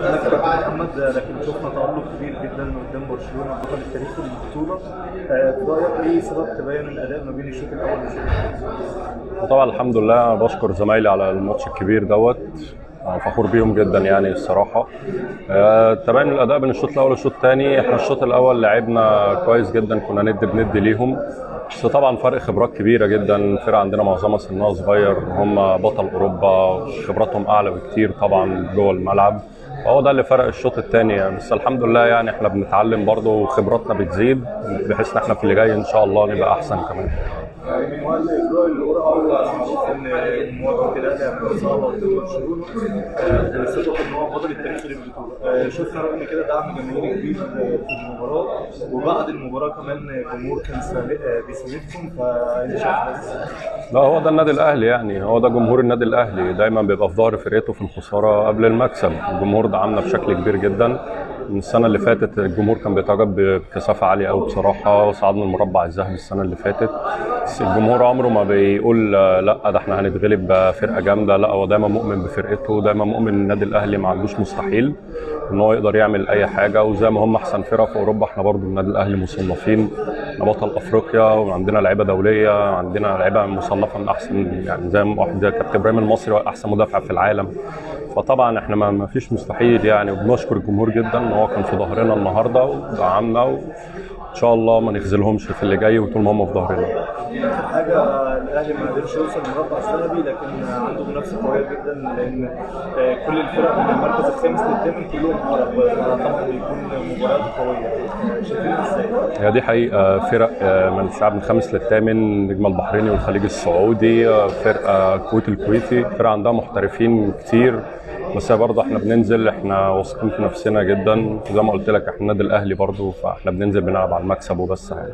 محمد لكن شفنا تألق كبير جدا قدام برشلونة للبطوله آه، إيه سبب تباين الأداء ما بين الشوط الأول والشوط الثاني؟ وطبعا الحمد لله أنا بشكر زمايلي على الماتش الكبير دوت. أنا فخور بيهم جدا يعني الصراحة. آه، تبين الأداء بين الشوط الأول والشوط الثاني. إحنا الشوط الأول لعبنا كويس جدا كنا ند بند ليهم. بس طبعا فرق خبرات كبيرة جدا. الفرقه عندنا معظمها سنها صغير. هم بطل أوروبا خبراتهم أعلى بكتير طبعا جوه الملعب. فهو ده اللي فرق الشوط الثاني يعني. بس الحمد لله يعني إحنا بنتعلم برضه وخبراتنا بتزيد بحيث إن إحنا في اللي جاي إن شاء الله نبقى أحسن كمان. من وقت ان ولسه ان هو شفنا رغم كده دعم جماهيري كبير في المباراه وبعد المباراه كمان الجمهور كان بيساندكم فانت؟ لا هو ده النادي الأهلي يعني. هو ده جمهور النادي الأهلي. دايما بيبقى في ظهر فرقته في الخسارة قبل المكسب. الجمهور دعمنا بشكل كبير جدا. السنة اللي فاتت الجمهور كان بيتواجد بكثافه عالية قوي بصراحة وصعدنا المربع الذهبي السنة اللي فاتت. الجمهور عمره ما بيقول لا ده إحنا هنتغلب بفرقة جامدة. لا هو دايما مؤمن بفرقته دايما مؤمن إن النادي الأهلي ما عندوش مستحيل إن هو يقدر يعمل أي حاجة. وزي ما هم أحسن فرقه في أوروبا إحنا برضو النادي الأهلي مصنفين بطل أفريقيا وعندنا لعيبة دولية عندنا لعيبة مصنفة من أحسن يعني زي واحد زي كابتن إبراهيم المصري أحسن مدافع في العالم. فطبعا إحنا ما فيش مستحيل يعني وبنشكر الجمهور جدا إن هو كان في ظهرنا النهارده ودعمنا شاء الله ما نخذلهمش في اللي جاي وطول ما هم في ظهرنا. حاجة الأهلي ما قدرش يوصل المربع الذهبي لكن عنده منافسه قويه جدا لأن كل الفرق من المركز الخامس للثامن كلهم عرب فطبعا بيكون مباريات قوية. شايفينها إزاي؟ هي دي حقيقة فرق آه، من الشعب من الخامس للثامن نجم البحريني والخليج السعودي آه، فرقة كويت الكويتي فرقة عندها محترفين كتير. بس برضه إحنا بننزل إحنا واثقين في نفسنا جدا. زي ما قلت لك إحنا النادي الأهلي برضه فاحنا بننزل بنلعب على المكسب وبس يعني.